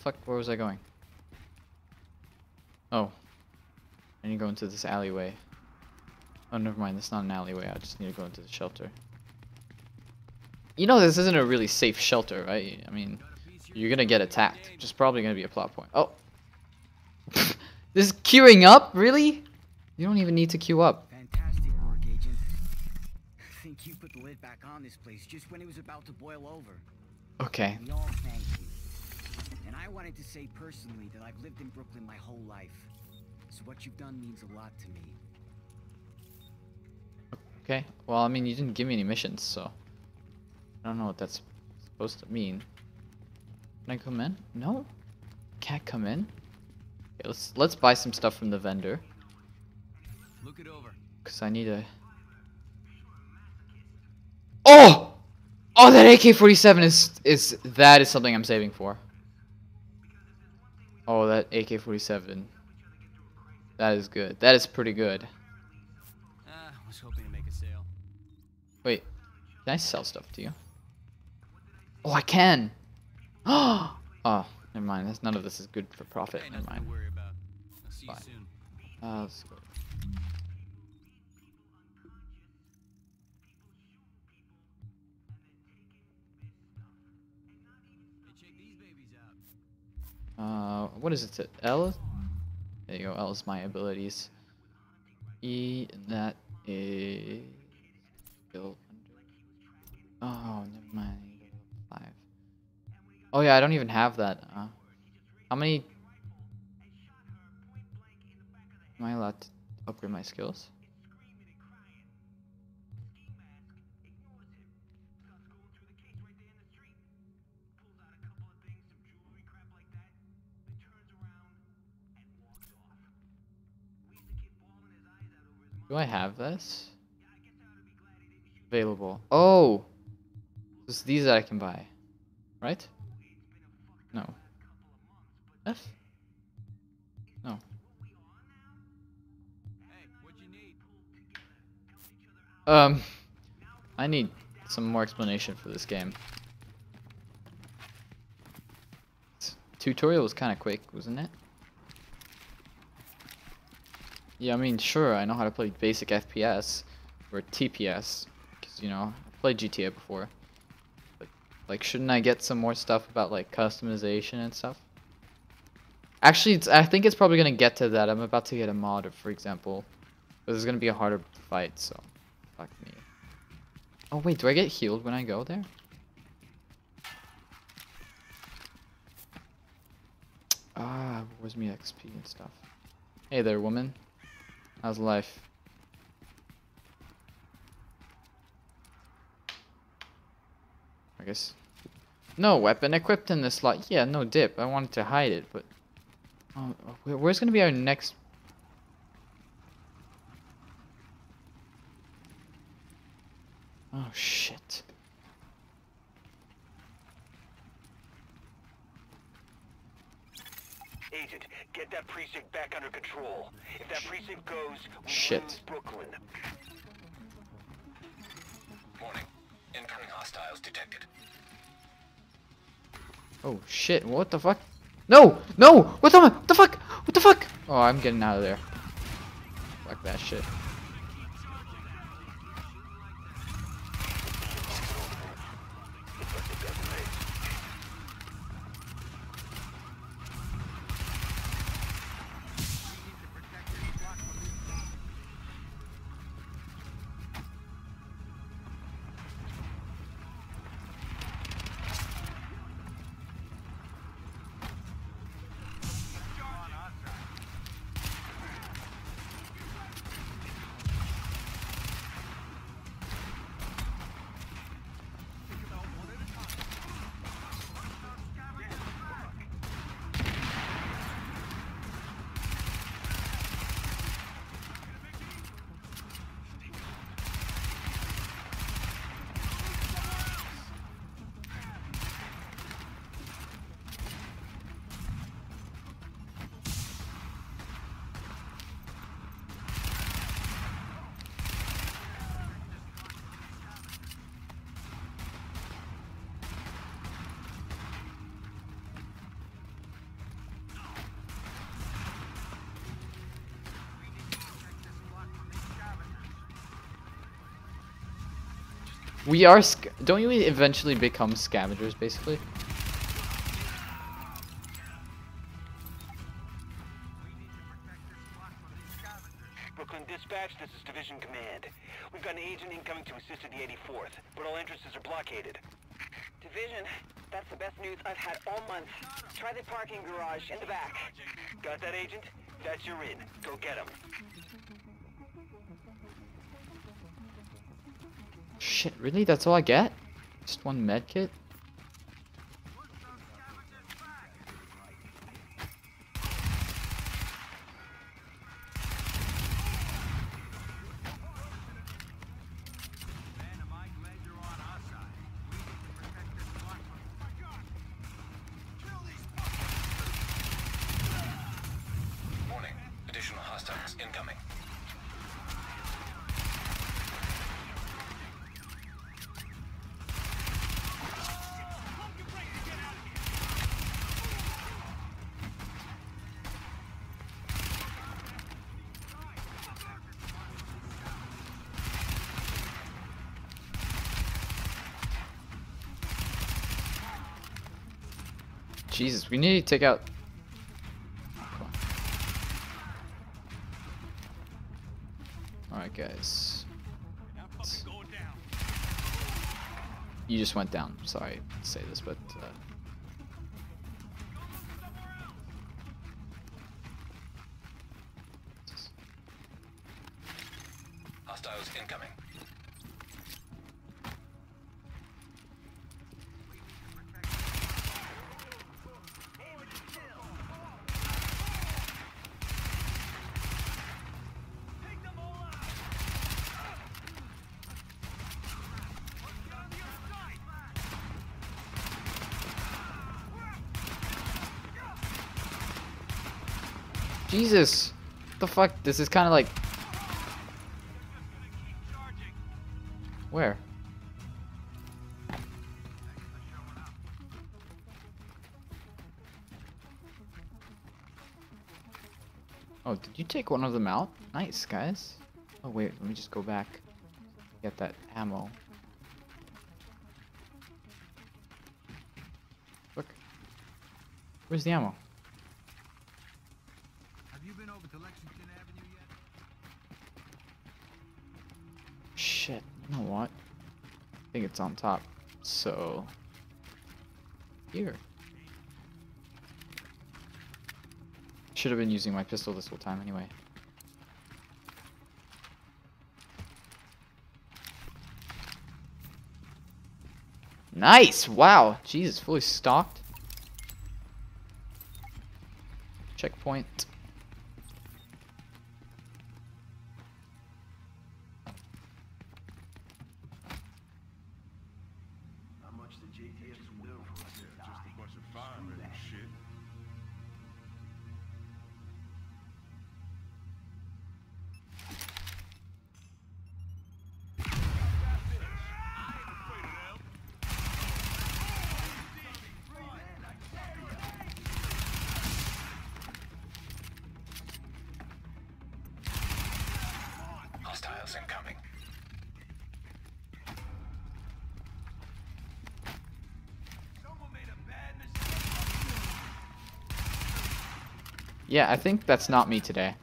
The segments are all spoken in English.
fuck? Where was I going? Oh. I need to go into this alleyway. Oh, never mind. That's not an alleyway. I just need to go into the shelter. You know this isn't a really safe shelter, right? I mean, you're gonna get attacked. Which is probably gonna be a plot point. Oh. this is queuing up? Really? You don't even need to queue up. Fantastic work, Agent. I think you put the lid back on this place just when it was about to boil over. Okay. We all thank you. And I wanted to say personally that I've lived in Brooklyn my whole life. So what you've done means a lot to me. Okay. Well, I mean, you didn't give me any missions, so I don't know what that's supposed to mean. Can I come in? No. Can't come in. Okay, let's let's buy some stuff from the vendor. Look it over. Cause I need a. Oh! Oh, that AK-47 is is that is something I'm saving for. Oh, that AK-47. That is good. That is pretty good. Ah, was hoping to make a sale. Wait, can I sell stuff to you? Oh, I can. Oh, oh, never mind. That's none of this is good for profit. Hey, Never to mind. worry about. I'll see you soon. Uh, let's go. Hey, check these babies out. Uh, what is it? L? There you go. L is my abilities. E, and that is. skill under- Oh, never mind. Five. Oh yeah, I don't even have that. Uh, how many? Am I allowed to upgrade my skills? Do I have this? Available. Oh! It's these that I can buy. Right? No. F? No. Hey, what you need? Um, I need some more explanation for this game. This tutorial was kind of quick, wasn't it? Yeah, I mean, sure, I know how to play basic FPS or TPS, because you know I played GTA before. But like, shouldn't I get some more stuff about like customization and stuff? Actually, it's, I think it's probably gonna get to that. I'm about to get a mod, for example, but it's gonna be a harder fight, so fuck me. Oh wait, do I get healed when I go there? Ah, where's me XP and stuff? Hey there, woman. How's life? I guess. No weapon equipped in this slot. Yeah, no dip. I wanted to hide it, but. Oh, where's gonna be our next? Oh shit. Agent, get that precinct back under control. If that precinct goes, Shit. Brooklyn. Warning. Incoming hostiles detected. Oh shit, what the fuck? No! No! What the what the fuck? What the fuck? Oh, I'm getting out of there. Fuck that shit. We are. Sc- don't you eventually become scavengers, basically? Brooklyn Dispatch, this is Division Command. We've got an agent incoming to assist at the 84th, but all entrances are blockaded. Division, that's the best news I've had all month. Try the parking garage in the back. Got that, Agent? That's your in. Go get him. Shit, really? That's all I get? Just one med kit? Dynamite laser on our side. We need to protect this block from... My God! Kill these Warning. Additional hostiles incoming. Jesus, we need to take out. Alright, guys. You just went down. Sorry to say this, but. Uh... Hostiles incoming. Jesus! What the fuck? This is kind of like. Where? Oh, did you take one of them out? Nice, guys. Oh, wait, let me just go back. Get that ammo. Look. Where's the ammo? Have you been over to Lexington Avenue yet? Shit, you know what? I think it's on top. So. Here. Should have been using my pistol this whole time anyway. Nice! Wow! Jesus, fully stocked. Checkpoint. Yeah, I think that's not me today.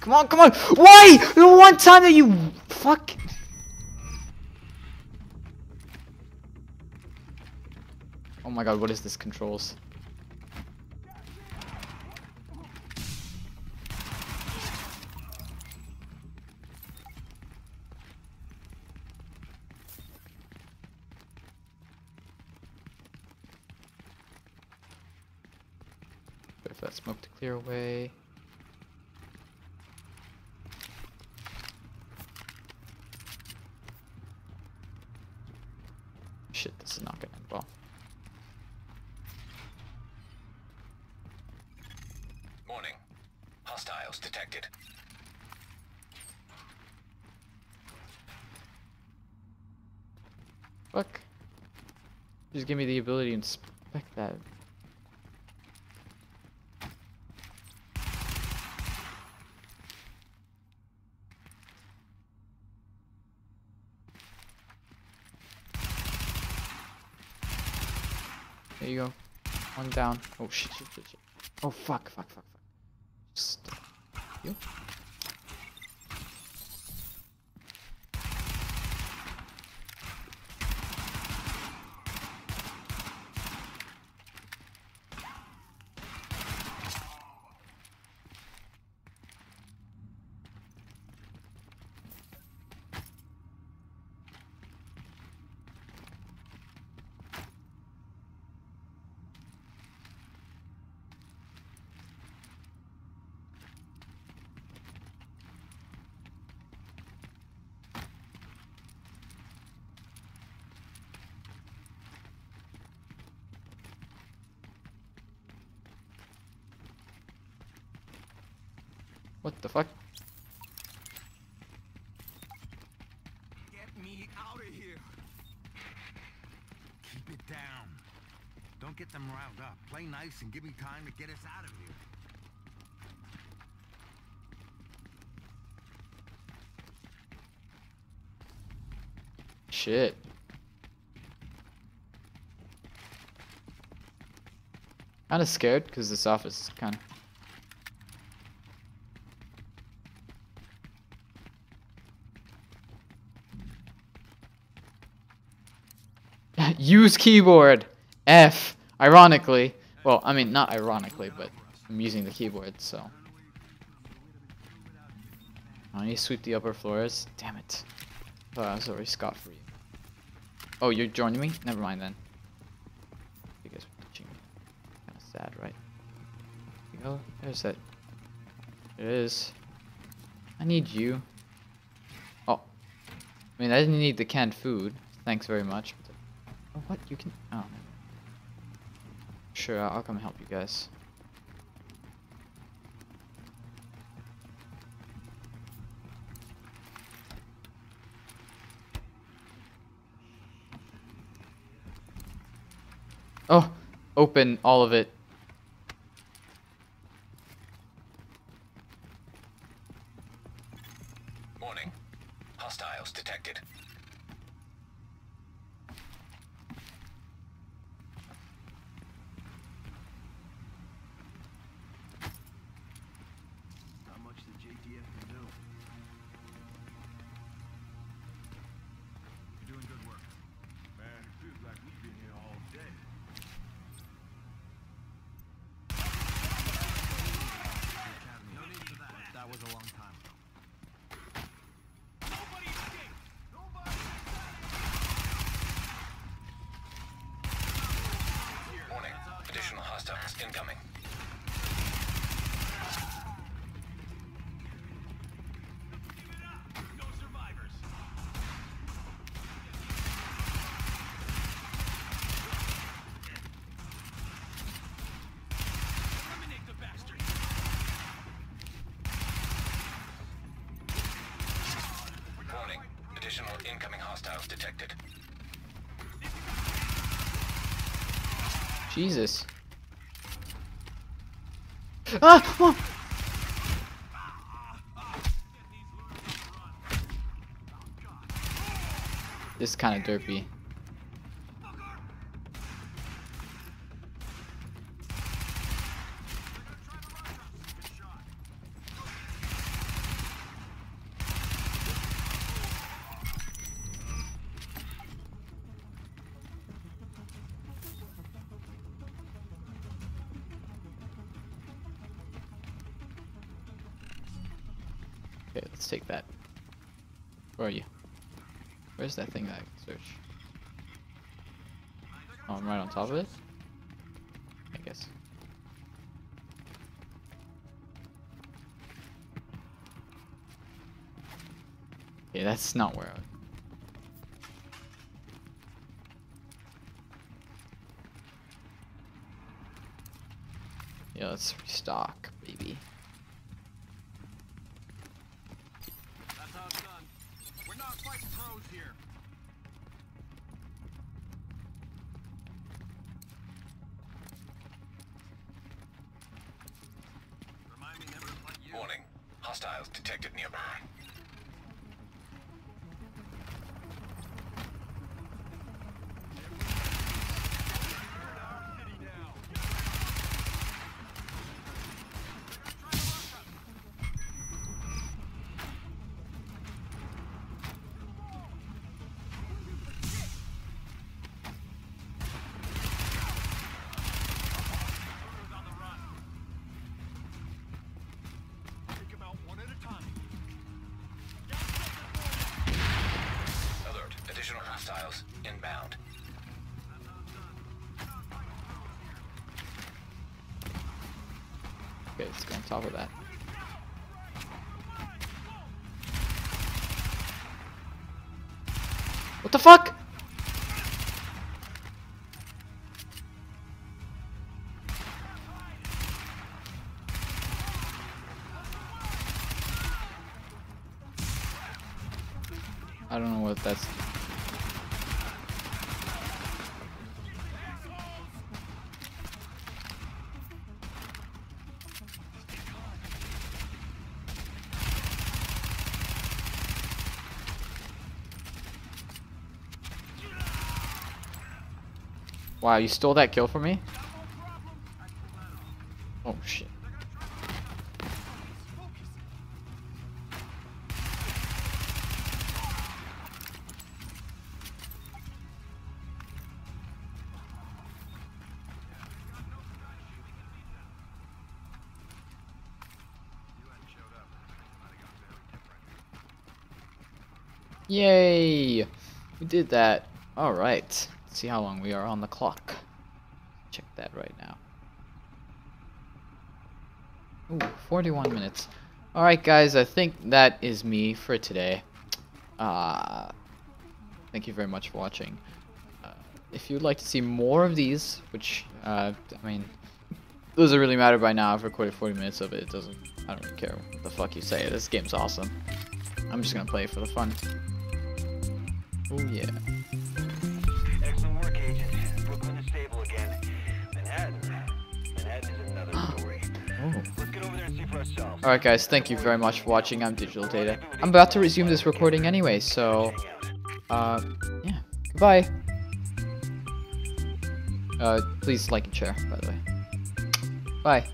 Come on, come on! Why? The one time that you fuck. Oh my god, what is this controls? Wait for that smoke to clear away. Shit, this is not gonna end well. Warning. Hostiles detected. Fuck. Just give me the ability to inspect that. There you go. One down. Oh shit, shit, shit, shit. Oh fuck, fuck, fuck, fuck. Just you. What the fuck? Get me out of here. Keep it down. Don't get them riled up. Play nice and give me time to get us out of here. Shit. Kinda scared because this office is kinda. Use keyboard! F! Ironically. Well, I mean, not ironically, but I'm using the keyboard, so. I need to sweep the upper floors. Damn it. Oh, I was already scot free. Oh, you're joining me? Never mind then. You guys are teaching me. Kinda sad, right? There go. There's that. There it is. I need you. Oh. I mean, I didn't need the canned food. Thanks very much. Oh, what? You can. Oh. Sure, I'll, I'll come help you guys. Oh, open all of it. Additional hostiles incoming. Additional incoming hostiles detected. Jesus. Ah! on. This is kind of derpy. Where are you? Where's that thing that I can search? Oh, I'm right on top of it? I guess. Okay, that's not where I... Yeah, let's restock, baby. Inbound. Okay, let's go on top of that. What the fuck? I don't know what that's. Wow, you stole that kill from me? Oh shit. Yay! We did that. Alright. See how long we are on the clock. Check that right now. Ooh, 41 minutes. Alright guys, I think that is me for today. Uh, thank you very much for watching. Uh, if you'd like to see more of these, which, uh, I mean, doesn't really matter by now, I've recorded 40 minutes of it, it doesn't, I don't really care what the fuck you say, this game's awesome. I'm just gonna play it for the fun. Oh yeah. Alright guys, thank you very much for watching. I'm Digital Data. I'm about to resume this recording anyway, so uh yeah. Goodbye. Uh please like and share, by the way. Bye.